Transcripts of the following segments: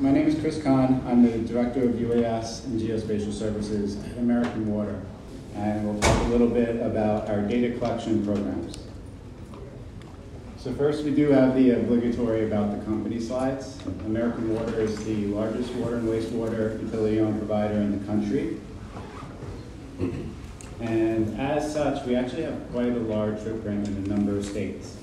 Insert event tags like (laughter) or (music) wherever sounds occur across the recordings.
My name is Chris Kahn. I'm the Director of UAS and Geospatial Services at American Water. And we'll talk a little bit about our data collection programs. So first, we do have the obligatory about the company slides. American Water is the largest water and wastewater utility-owned provider in the country. And as such, we actually have quite a large footprint in a number of states.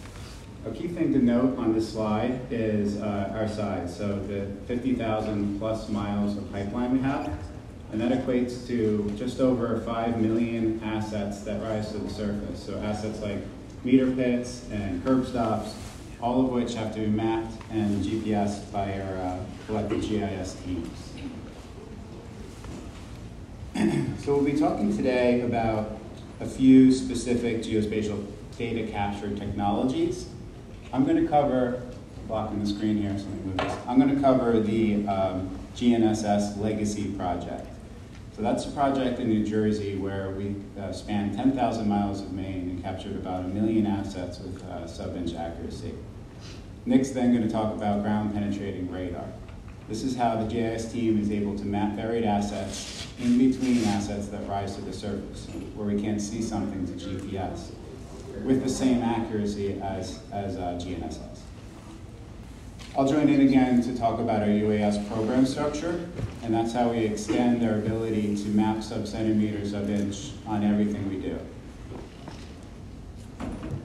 A key thing to note on this slide is uh, our size. So the 50,000 plus miles of pipeline we have, and that equates to just over 5 million assets that rise to the surface. So assets like meter pits and curb stops, all of which have to be mapped and GPS by our uh, collective GIS teams. (clears throat) so we'll be talking today about a few specific geospatial data capture technologies I'm going to cover, blocking the screen here, so let me move this. I'm going to cover the um, GNSS Legacy Project. So that's a project in New Jersey where we uh, spanned 10,000 miles of main and captured about a million assets with uh, sub-inch accuracy. Nick's then going to talk about ground penetrating radar. This is how the GIS team is able to map buried assets in between assets that rise to the surface, where we can't see something to GPS with the same accuracy as, as uh, GNSS. I'll join in again to talk about our UAS program structure, and that's how we extend our ability to map sub-centimeters of inch on everything we do.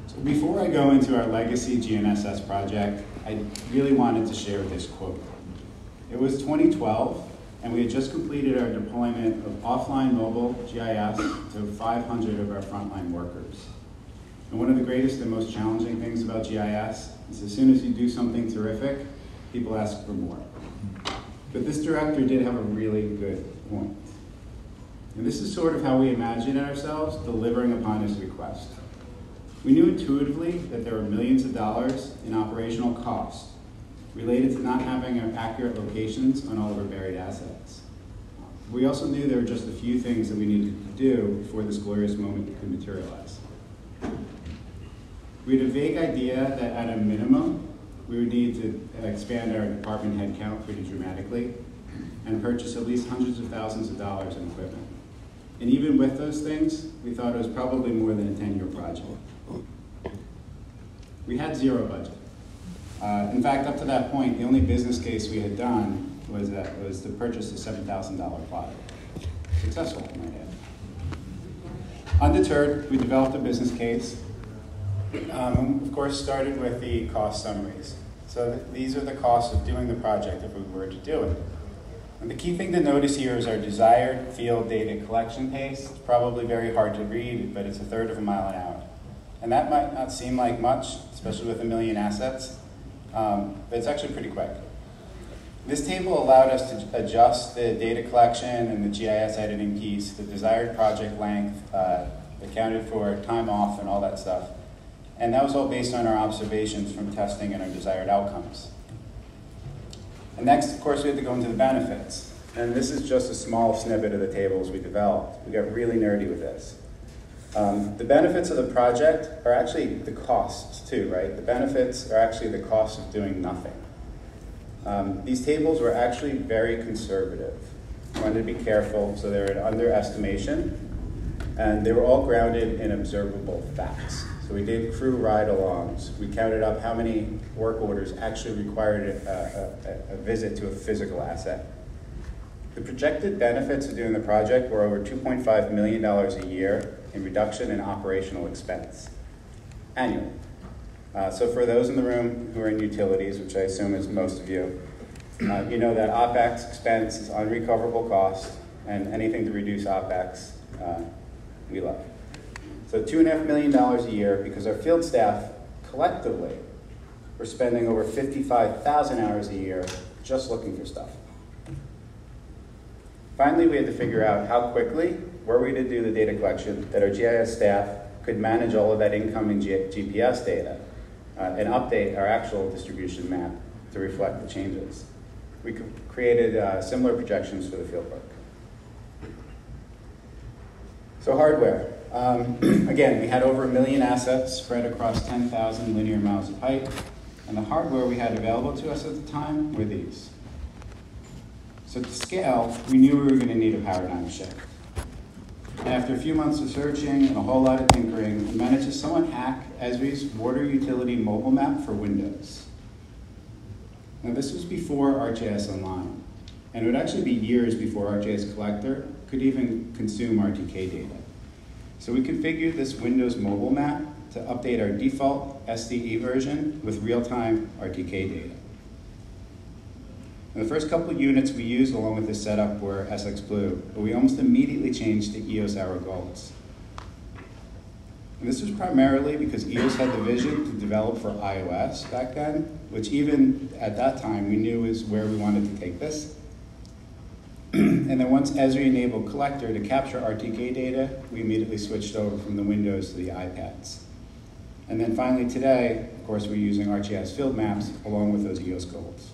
So before I go into our legacy GNSS project, I really wanted to share this quote. It was 2012, and we had just completed our deployment of offline mobile GIS to 500 of our frontline workers. And one of the greatest and most challenging things about GIS is as soon as you do something terrific, people ask for more. But this director did have a really good point. And this is sort of how we imagine ourselves delivering upon his request. We knew intuitively that there were millions of dollars in operational costs related to not having accurate locations on all of our buried assets. We also knew there were just a few things that we needed to do before this glorious moment could materialize. We had a vague idea that at a minimum, we would need to expand our department headcount pretty dramatically and purchase at least hundreds of thousands of dollars in equipment. And even with those things, we thought it was probably more than a 10-year project. We had zero budget. Uh, in fact, up to that point, the only business case we had done was, that, was to purchase a $7,000 plot. Successful, I might add. Undeterred, we developed a business case um, of course, started with the cost summaries. So th these are the costs of doing the project if we were to do it. And the key thing to notice here is our desired field data collection pace. It's probably very hard to read, but it's a third of a mile an hour. And that might not seem like much, especially with a million assets, um, but it's actually pretty quick. This table allowed us to adjust the data collection and the GIS editing piece, the desired project length, uh, accounted for time off and all that stuff. And that was all based on our observations from testing and our desired outcomes. And next, of course, we had to go into the benefits. And this is just a small snippet of the tables we developed. We got really nerdy with this. Um, the benefits of the project are actually the costs too, right? The benefits are actually the cost of doing nothing. Um, these tables were actually very conservative. I wanted to be careful, so they were an underestimation, and they were all grounded in observable facts. So we did crew ride-alongs. We counted up how many work orders actually required a, a, a, visit to a physical asset. The projected benefits of doing the project were over $2.5 million a year in reduction in operational expense annually. Uh, so for those in the room who are in utilities, which I assume is most of you, uh, you know that OPEX expense is unrecoverable cost, and anything to reduce OPEX, uh, we love. So two and a half million dollars a year because our field staff collectively were spending over 55,000 hours a year just looking for stuff. Finally, we had to figure out how quickly were we to do the data collection that our GIS staff could manage all of that incoming G GPS data uh, and update our actual distribution map to reflect the changes. We created uh, similar projections for the fieldwork. So hardware. Um, (clears throat) again, we had over a million assets spread across 10,000 linear miles of pipe, and the hardware we had available to us at the time were these. So to scale, we knew we were going to need a paradigm shift. And after a few months of searching and a whole lot of tinkering, we managed to somewhat hack Esri's water utility mobile map for Windows. Now this was before ArcGIS Online, and it would actually be years before ArcGIS Collector could even consume RTK data. So we configured this Windows mobile map to update our default SDE version with real-time RTK data. And the first couple of units we used along with this setup were SX Blue, but we almost immediately changed to EOS Arrow Golds. And this was primarily because EOS had the vision to develop for iOS back then, which even at that time we knew is where we wanted to take this. And then once Esri enabled Collector to capture RTK data, we immediately switched over from the Windows to the iPads. And then finally today, of course, we're using ArcGIS field maps along with those EOS golds.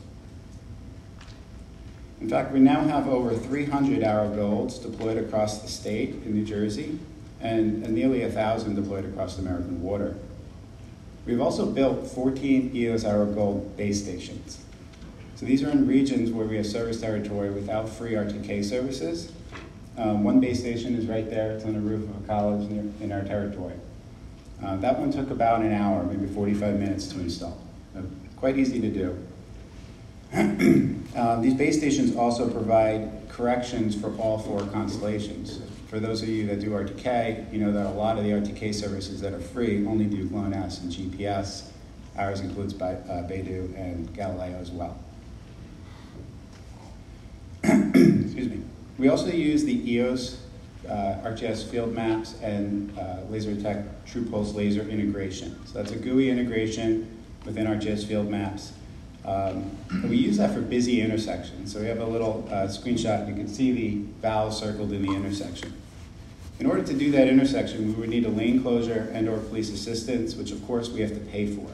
In fact, we now have over 300 Arrow golds deployed across the state in New Jersey, and, and nearly 1,000 deployed across the American water. We've also built 14 EOS Arrow Gold base stations. So these are in regions where we have service territory without free RTK services. Um, one base station is right there, it's on the roof of a college near, in our territory. Uh, that one took about an hour, maybe 45 minutes to install. Uh, quite easy to do. (clears throat) uh, these base stations also provide corrections for all four constellations. For those of you that do RTK, you know that a lot of the RTK services that are free only do GLONASS and GPS. Ours includes by, uh, Beidou and Galileo as well. Excuse me. We also use the EOS uh, ArcGIS field maps and uh, LaserTech TruPulse laser integration. So that's a GUI integration within our ArcGIS field maps. Um, we use that for busy intersections. So we have a little uh, screenshot. You can see the valves circled in the intersection. In order to do that intersection, we would need a lane closure and or police assistance, which of course we have to pay for.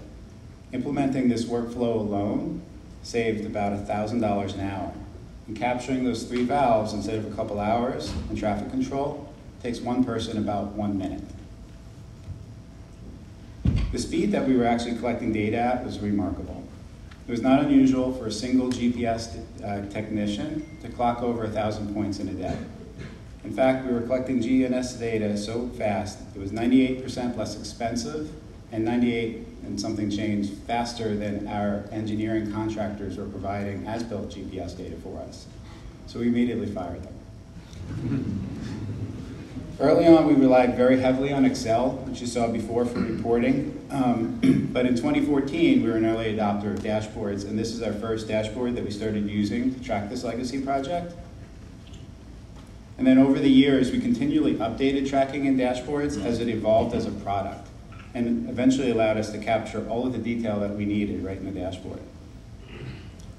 Implementing this workflow alone saved about $1,000 an hour. And capturing those three valves instead of a couple hours in traffic control takes one person about one minute. The speed that we were actually collecting data at was remarkable. It was not unusual for a single GPS uh, technician to clock over a thousand points in a day. In fact, we were collecting GNSS data so fast, it was 98% less expensive and 98 and something changed faster than our engineering contractors were providing as-built GPS data for us. So we immediately fired them. (laughs) Early on, we relied very heavily on Excel, which you saw before for reporting. Um, (clears throat) but in 2014, we were an early adopter of dashboards, and this is our first dashboard that we started using to track this legacy project. And then over the years, we continually updated tracking and dashboards as it evolved as a product, and eventually allowed us to capture all of the detail that we needed right in the dashboard.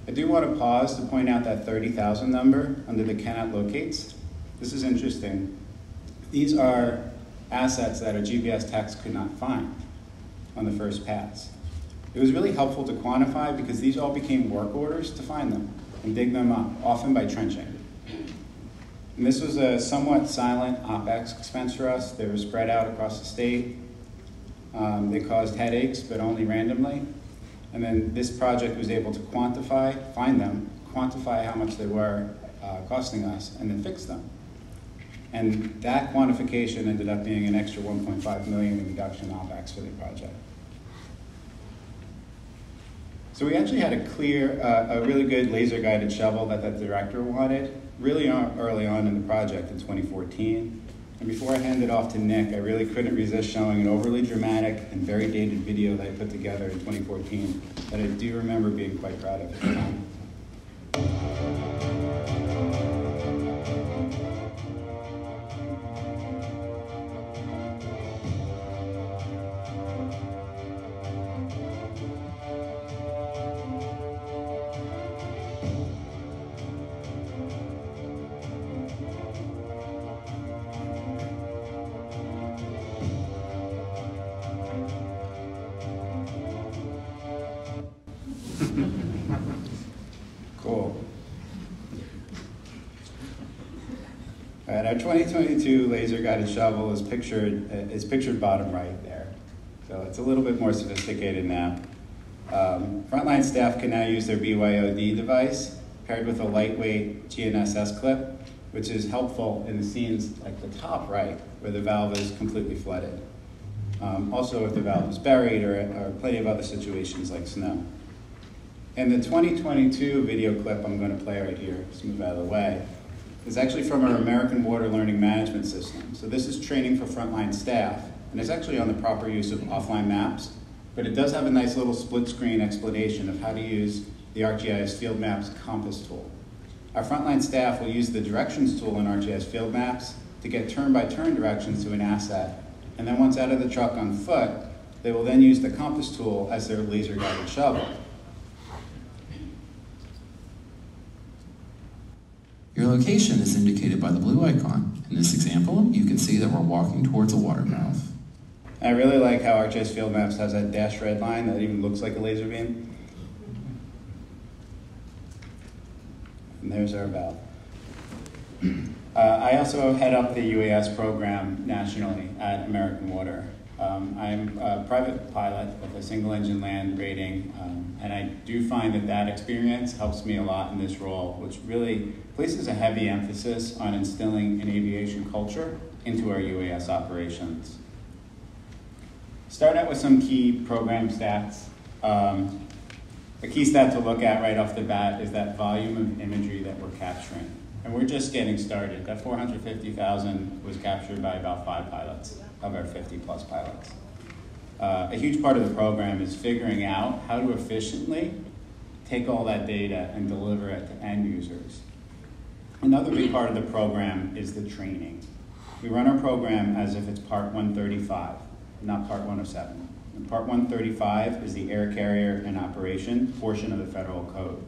I do want to pause to point out that 30,000 number under the cannot locates. This is interesting. These are assets that a GPS techs could not find on the first pass. It was really helpful to quantify because these all became work orders to find them and dig them up, often by trenching. And this was a somewhat silent OPEX expense for us. They were spread out across the state. Um, they caused headaches, but only randomly. And then this project was able to quantify, find them, quantify how much they were uh, costing us, and then fix them. And that quantification ended up being an extra 1.5 million in reduction in OPEX for the project. So we actually had a clear, uh, a really good laser guided shovel that the director wanted really early on in the project in 2014. And before I hand it off to Nick, I really couldn't resist showing an overly dramatic and very dated video that I put together in 2014 that I do remember being quite proud of at the time. Our 2022 laser guided shovel is pictured uh, is pictured bottom right there. So it's a little bit more sophisticated now. Um, frontline staff can now use their BYOD device paired with a lightweight GNSS clip, which is helpful in the scenes like the top right, where the valve is completely flooded. Um, also, if the valve is buried, or, or plenty of other situations like snow. And the 2022 video clip I'm going to play right here, just move out of the way, is actually from our American Water Learning Management System. So this is training for frontline staff, and it's actually on the proper use of offline maps, but it does have a nice little split screen explanation of how to use the ArcGIS Field Maps compass tool. Our frontline staff will use the directions tool in ArcGIS Field Maps to get turn-by-turn -turn directions to an asset, and then once out of the truck on foot, they will then use the compass tool as their laser-guided shovel. Your location is indicated by the blue icon. In this example, you can see that we're walking towards a water mouth. I really like how ArcGIS Field Maps has that dashed red line that even looks like a laser beam. And there's our valve. Uh, I also head up the UAS program nationally at American Water. Um, I'm a private pilot with a single engine land rating, um, and I do find that that experience helps me a lot in this role, which really places a heavy emphasis on instilling an aviation culture into our UAS operations. Start out with some key program stats. Um, a key stat to look at right off the bat is that volume of imagery that we're capturing. And we're just getting started. That 450,000 was captured by about five pilots of our 50 plus pilots. Uh, a huge part of the program is figuring out how to efficiently take all that data and deliver it to end users. Another big part of the program is the training. We run our program as if it's part 135, not part 107. And part 135 is the air carrier and operation portion of the federal code,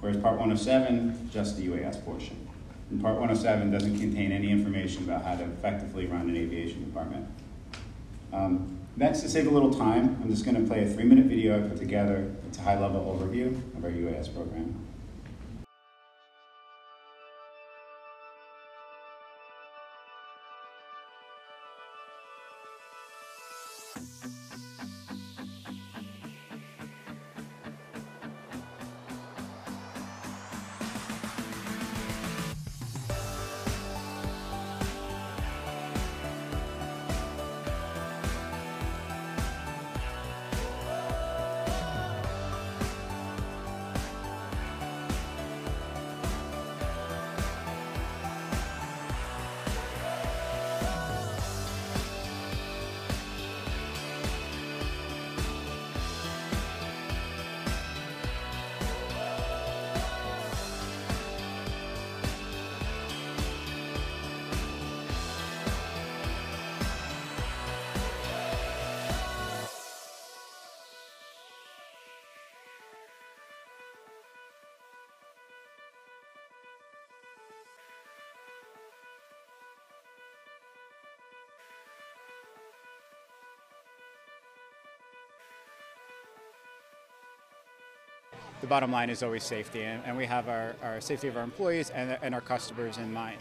whereas part 107, just the UAS portion. And part 107 doesn't contain any information about how to effectively run an aviation department. Um, next, to save a little time, I'm just going to play a three-minute video I put together. It's a high-level overview of our UAS program. The bottom line is always safety, and, and we have our, our, safety of our employees and, and our customers in mind.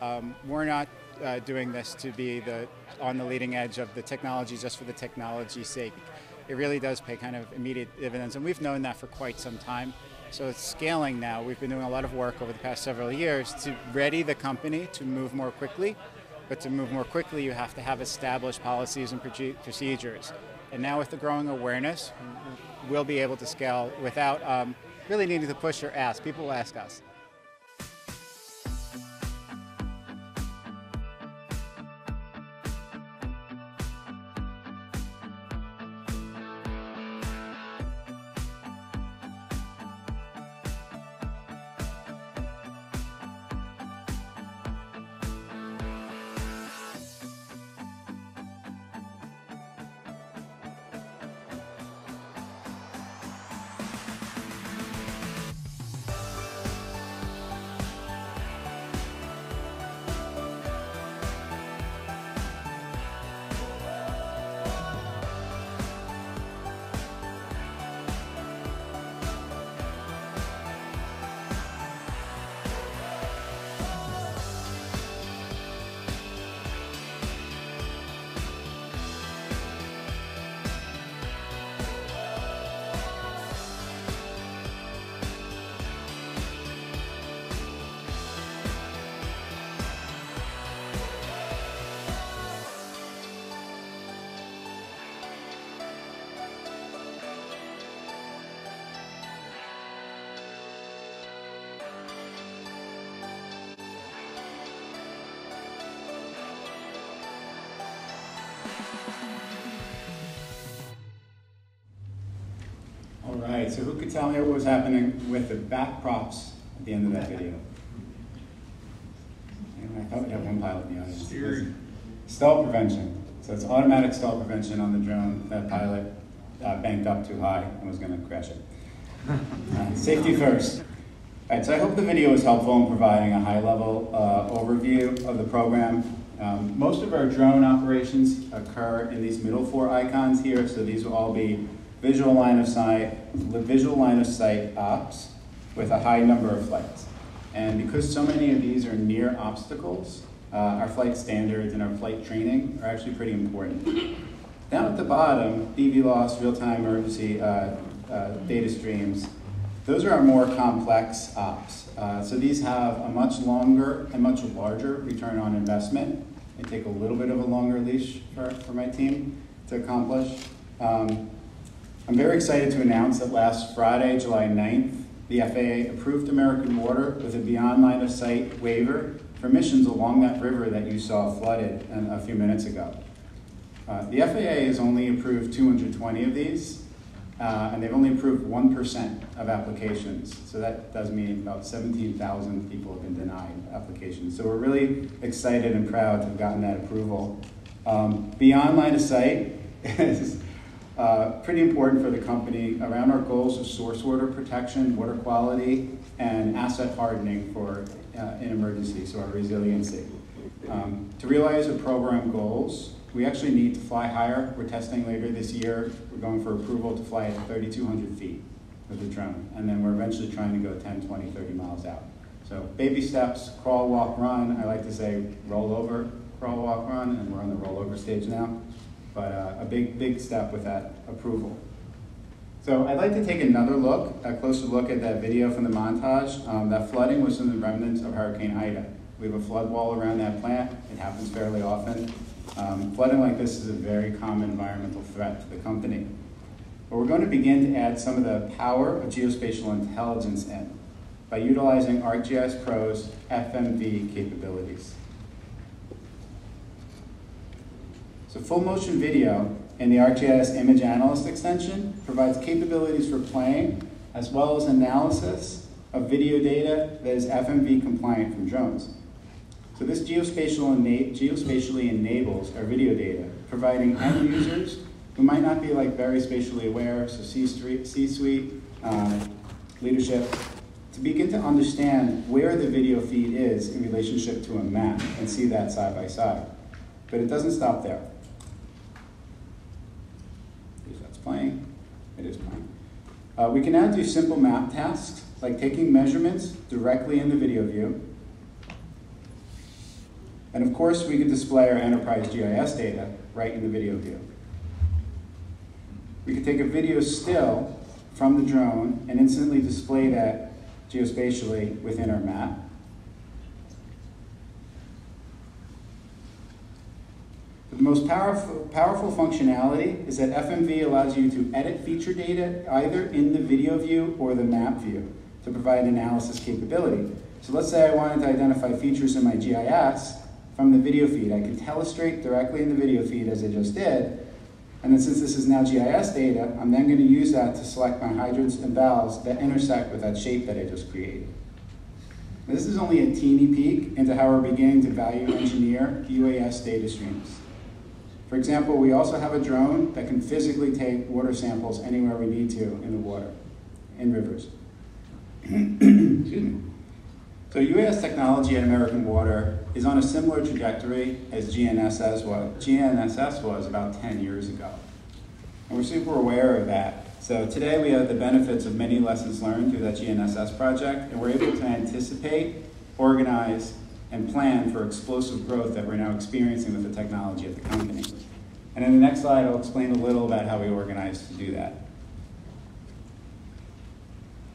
Um, we're not uh, doing this to be the on the leading edge of the technology just for the technology's sake. It really does pay kind of immediate dividends, and we've known that for quite some time. So it's scaling now. We've been doing a lot of work over the past several years to ready the company to move more quickly. But to move more quickly, you have to have established policies and procedures. And now with the growing awareness, we'll be able to scale without um, really needing to push or ask. People will ask us. Right, so who could tell me what was happening with the back props at the end of that video? Anyway, I thought we'd have one pilot in the audience. Steering. Stall prevention. So it's automatic stall prevention on the drone. That pilot uh, banked up too high and was going to crash it. Uh, safety first. All right, so I hope the video was helpful in providing a high-level uh, overview of the program. Um, most of our drone operations occur in these middle four icons here, so these will all be visual line of sight, visual line of sight ops with a high number of flights. And because so many of these are near obstacles, uh, our flight standards and our flight training are actually pretty important. Down at the bottom, BVLOS, real-time emergency uh, uh, data streams, those are our more complex ops. Uh, so these have a much longer and much larger return on investment. They take a little bit of a longer leash for, for my team to accomplish. Um, I'm very excited to announce that last Friday, July 9th, the FAA approved American Water with a beyond line of sight waiver for missions along that river that you saw flooded a few minutes ago. Uh, the FAA has only approved 220 of these, uh, and they've only approved 1% of applications. So that does mean about 17,000 people have been denied applications. So we're really excited and proud to have gotten that approval. Um, beyond line of sight (laughs) is uh, pretty important for the company around our goals of source water protection, water quality, and asset hardening for uh, an emergency, so our resiliency. Um, to realize our program goals, we actually need to fly higher. We're testing later this year. We're going for approval to fly at 3,200 feet with the drone. And then we're eventually trying to go 10, 20, 30 miles out. So baby steps, crawl, walk, run. I like to say roll over, crawl, walk, run, and we're on the rollover stage now. But uh, a big, big step with that approval. So I'd like to take another look, a closer look at that video from the montage. Um, that flooding was from the remnants of Hurricane Ida. We have a flood wall around that plant. It happens fairly often. Um, flooding like this is a very common environmental threat to the company. But we're going to begin to add some of the power of geospatial intelligence in by utilizing ArcGIS Pro's FMV capabilities. So full motion video in the ArcGIS Image Analyst extension provides capabilities for playing as well as analysis of video data that is FMV compliant from drones. So this geospatial ena geospatially enables our video data, providing end users who might not be like very spatially aware, so C-suite, uh, leadership, to begin to understand where the video feed is in relationship to a map and see that side by side. But it doesn't stop there. If that's playing, it is playing. Uh, we can now do simple map tasks, like taking measurements directly in the video view, and of course, we can display our enterprise GIS data right in the video view. We can take a video still from the drone and instantly display that geospatially within our map. The most powerful, powerful functionality is that FMV allows you to edit feature data either in the video view or the map view to provide analysis capability. So let's say I wanted to identify features in my GIS, from the video feed. I can telestrate directly in the video feed as I just did. And then since this is now GIS data, I'm then going to use that to select my hydrants and valves that intersect with that shape that I just created. This is only a teeny peek into how we're beginning to value engineer UAS data streams. For example, we also have a drone that can physically take water samples anywhere we need to in the water, in rivers. (clears throat) So UAS technology at American Water is on a similar trajectory as GNSS was, GNSS was about 10 years ago. And we're super aware of that. So today we have the benefits of many lessons learned through that GNSS project, and we're able to anticipate, organize, and plan for explosive growth that we're now experiencing with the technology at the company. And in the next slide, I'll explain a little about how we organize to do that.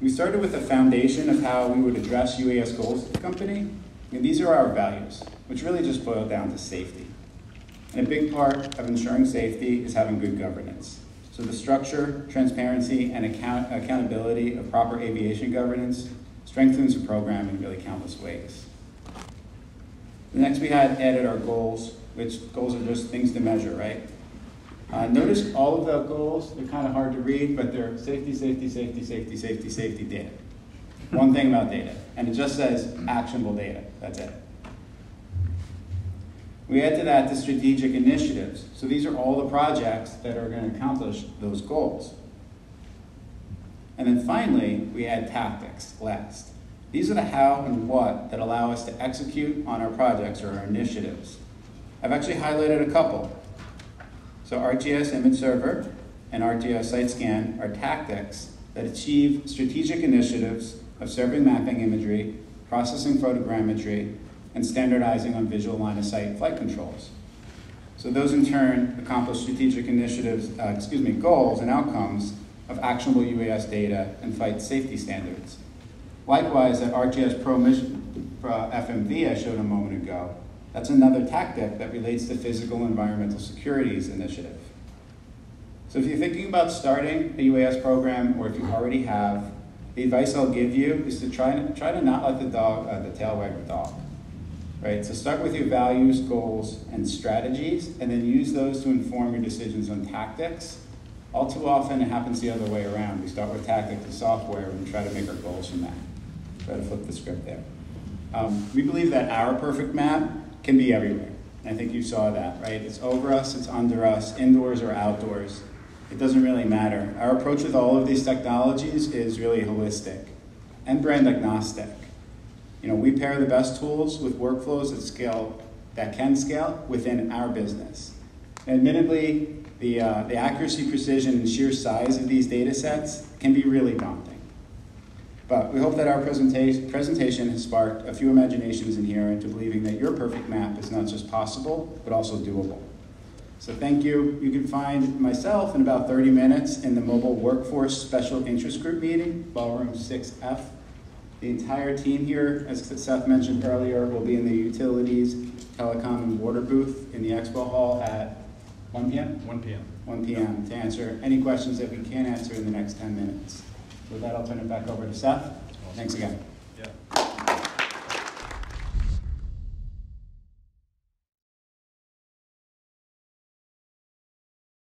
We started with a foundation of how we would address UAS goals at the company, and these are our values, which really just boil down to safety. And a big part of ensuring safety is having good governance. So the structure, transparency, and account accountability of proper aviation governance strengthens the program in really countless ways. Next we had added our goals, which goals are just things to measure, right? Uh, notice all of the goals, they're kind of hard to read, but they're safety, safety, safety, safety, safety, safety, data. One thing about data, and it just says actionable data, that's it. We add to that the strategic initiatives. So these are all the projects that are going to accomplish those goals. And then finally, we add tactics last. These are the how and what that allow us to execute on our projects or our initiatives. I've actually highlighted a couple. So ArcGIS Image Server and ArcGIS Site Scan are tactics that achieve strategic initiatives of serving mapping imagery, processing photogrammetry, and standardizing on visual line of sight flight controls. So those in turn accomplish strategic initiatives, uh, excuse me, goals and outcomes of actionable UAS data and flight safety standards. Likewise, at ArcGIS Pro Mission uh, FMV I showed a moment ago, that's another tactic that relates to physical environmental securities initiative. So if you're thinking about starting a UAS program, or if you already have, the advice I'll give you is to try to, try to not let the dog, uh, the tail wag the dog. Right? So start with your values, goals, and strategies, and then use those to inform your decisions on tactics. All too often, it happens the other way around. We start with tactics and software, and try to make our goals from that. Try to flip the script there. Um, we believe that our perfect map can be everywhere. I think you saw that, right? It's over us, it's under us, indoors or outdoors. It doesn't really matter. Our approach with all of these technologies is really holistic and brand agnostic. You know, we pair the best tools with workflows that scale, that can scale within our business. And admittedly, the, uh, the accuracy, precision, and sheer size of these data sets can be really daunting. But we hope that our presentation, presentation has sparked a few imaginations in here into believing that your perfect map is not just possible, but also doable. So thank you. You can find myself in about 30 minutes in the Mobile Workforce Special Interest Group meeting, Ballroom 6F. The entire team here, as Seth mentioned earlier, will be in the utilities, telecom, and water booth in the expo hall at 1 p.m. 1 p.m. 1 p.m. to answer any questions that we can't answer in the next 10 minutes. With that, I'll turn it back over to Seth. Thanks again.